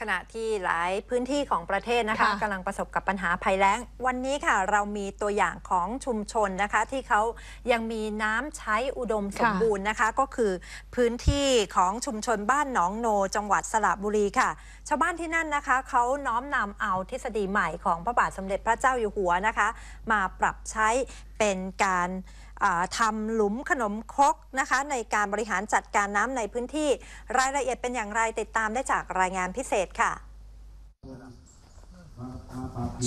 ขณะที่หลายพื้นที่ของประเทศนะคะค่ะกำลังประสบกับปัญหาภัยแล้ง วันนี้ค่ะเรามีตัวอย่างของชุมชนนะคะ ที่เขายังมีน้ำใช้อุดมสมบูรณ์นะคะ ก็คือพื้นที่ของชุมชนบ้านหนองโน จังหวัดสระบุรีค่ะ ชาวบ้านที่นั่นนะคะเขาน้อมนำเอาทฤษฎีใหม่ของพระบาทสมเด็จพระเจ้าอยู่หัวนะคะ มาปรับใช้ เป็นการทำหลุมขนมครกนะคะ ในการบริหารจัดการน้ำในพื้นที่รายละเอียดเป็นอย่างไรติดตามได้จากรายงานพิเศษค่ะ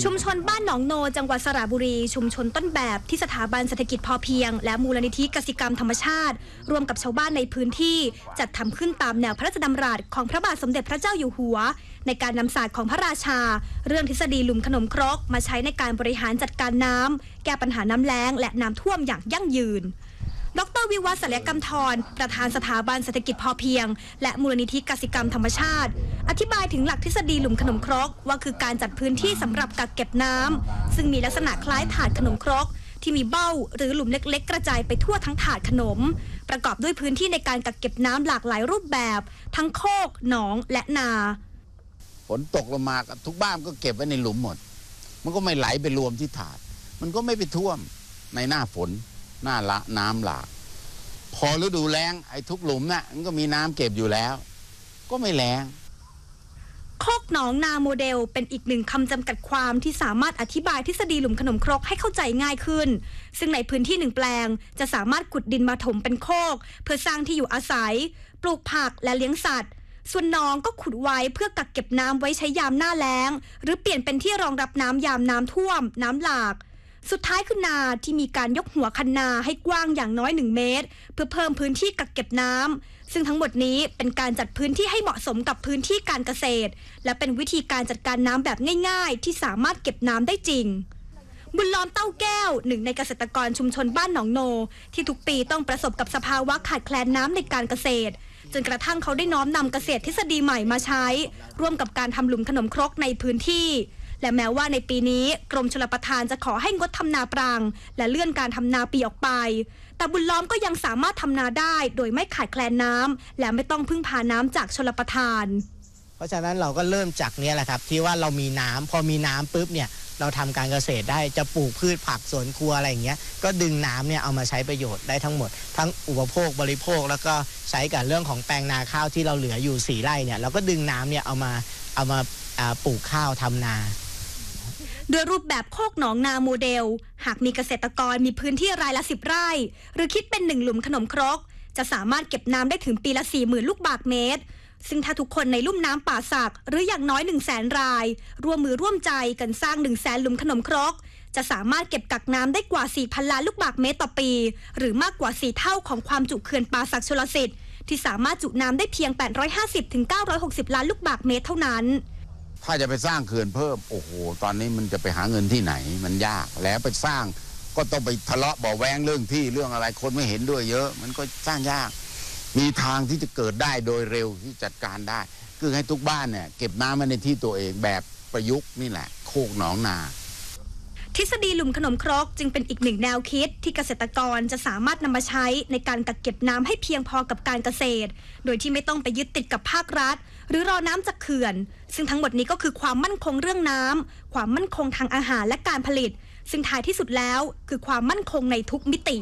ชุมชนบ้านหนองโน จังหวัดสระบุรี ชุมชนต้นแบบที่สถาบันเศรษฐกิจพอเพียง และมูลนิธิกสิกรรมธรรมชาติ ร่วมกับชาวบ้านในพื้นที่จัดทำขึ้นตามแนวพระราชดำรัสของพระบาทสมเด็จพระเจ้าอยู่หัว ในการนำศาสตร์ของพระราชา เรื่องทฤษฎีหลุมขนมครกมาใช้ในการบริหารจัดการน้ำแก้ปัญหาน้ำแล้ง และน้ำท่วมอย่างยั่งยืน ดรวิวัฒน์ศัลยกรรมทร ประธานสถาบันเศรษฐกิจพอเพียง และมูลนิธิกสิกรรมธรรมชาติ อธิบายถึงหลักทฤษฎีหลุมขนมครกว่าคือการจัดพื้นที่สำหรับกักเก็บน้ำซึ่งมีลักษณะคล้ายถาดขนมครก ที่มีเบ้าหรือหลุมเล็ก ๆ กระจายไปทั่วทั้งถาดขนม ประกอบด้วยพื้นที่ในการกักเก็บน้ำหลากหลายรูปแบบ ทั้งโคกหนองและนาฝนตกลงมาทุกบ้านก็เก็บไว้ในหลุมหมด มันก็ไม่ไหลไปรวมที่ถาด มันก็ไม่ไปท่วมในหน้าฝน หน้าละน้ำหลากพอฤดูแล้งไอ้ทุกหลุมน่ะมันก็มีน้ำเก็บอยู่แล้ว ก็ไม่แล้งโคกหนองนาโมเดลเป็นอีกหนึ่งคำจำกัดความที่สามารถอธิบายทฤษฎีหลุมขนมครกให้เข้าใจง่ายขึ้น ซึ่งในพื้นที่หนึ่งแปลง จะสามารถขุดดินมาถมเป็นโคก เพื่อสร้างที่อยู่อาศัย ปลูกผักและเลี้ยงสัตว์ ส่วนหนองก็ขุดไว้เพื่อกักเก็บน้ำไว้ใช้ยามหน้าแล้ง หรือเปลี่ยนเป็นที่รองรับน้ำยามน้ำท่วม น้ำหลาก สุดท้ายคือนาที่มีการยกหัวคันนาให้กว้างอย่างน้อย 1 เมตร เพื่อเพิ่มพื้นที่กักเก็บน้ำซึ่งทั้งหมดนี้เป็นการจัดพื้นที่ให้เหมาะสมกับพื้นที่การเกษตร และเป็นวิธีการจัดการน้ำแบบง่าย ๆ ที่สามารถเก็บน้ำได้จริงบุญล้อมเต้าแก้วหนึ่งในเกษตรกรชุมชนบ้านหนองโน ที่ทุกปีต้องประสบกับสภาวะขาดแคลนน้ำในการเกษตร จนกระทั่งเขาได้น้อมนำเกษตรทฤษฎีใหม่มาใช้ ร่วมกับการทำหลุมขนมครกในพื้นที่ และแม้ว่าในปีนี้กรมชลประทานจะขอให้งดทำนาปรังและเลื่อนการทำนาปีออกไป แต่บุญล้อมก็ยังสามารถทำนาได้โดยไม่ขาดแคลนน้ำและไม่ต้องพึ่งพาน้ำจากชลประทาน เพราะฉะนั้นเราก็เริ่มจากเนี้ยแหละครับ ที่ว่าเรามีน้ำพอมีน้ำปุ๊บเนี่ยเราทำการเกษตรได้จะปลูกพืชผักสวนครัวอะไรอย่างเงี้ยก็ดึงน้ำเนี่ยเอามาใช้ประโยชน์ได้ทั้งหมด ทั้งอุปโภคบริโภค แล้วก็ใช้กับเรื่องของแปลงนาข้าวที่เราเหลืออยู่สี่ไร่เนี่ยเราก็ดึงน้ำเนี่ยเอามาเอามาอ่าปลูกข้าวทำนา ดยรูปแบบโคกหนองนาโมเดล หากมีเกษตรกรมีพื้นที่รายละสิบไร่ หรือคิดเป็นหนึ่งหลุมขนมครก จะสามารถเก็บน้ำได้ถึงปีละ4 0,000ลูกบาศก์เมตร ซึ่งถ้าทุกคนในลุ่มน้ำป่าสัก หรืออย่างน้อย 1 0 0 0 0แสนราย ร่วมมือร่วมใจกันสร้าง 1 0 0 0 0แสนหลุมขนมครก จะสามารถเก็บกักน้ำได้กว่า 4,000 ล้านลูกบาศก์เมตรต่อปี หรือมากกว่า 4 เท่าของความจุเขื่อนป่าสักชลสิทธิ์ที่สามารถจุน้ำได้เพียง 850-960 ล้านลูกบาศก์เมตรเท่านั้น ถ้าจะไปสร้างเขื่อนเพิ่ม โอ้โห ตอนนี้มันจะไปหาเงินที่ไหน มันยาก แล้วไปสร้างก็ต้องไปทะเลาะบ่อแวงเรื่องที่เรื่องอะไรคนไม่เห็นด้วยเยอะ มันก็สร้างยาก มีทางที่จะเกิดได้โดยเร็วที่จัดการได้ คือให้ทุกบ้านเนี่ยเก็บน้ำไว้ในที่ตัวเองแบบประยุกต์นี่แหละ โคกหนองนา ทฤษฎีหลุมขนมครกจึงเป็นอีกหนึ่งแนวคิด ที่เกษตรกรจะสามารถนำมาใช้ในการกักเก็บน้ำให้เพียงพอกับการเกษตร โดยที่ไม่ต้องไปยึดติดกับภาครัฐ หรือรอน้ำจากเขื่อน ซึ่งทั้งหมดนี้ก็คือความมั่นคงเรื่องน้ำความมั่นคงทางอาหารและการผลิต ซึ่งท้ายที่สุดแล้ว คือความมั่นคงในทุกมิติ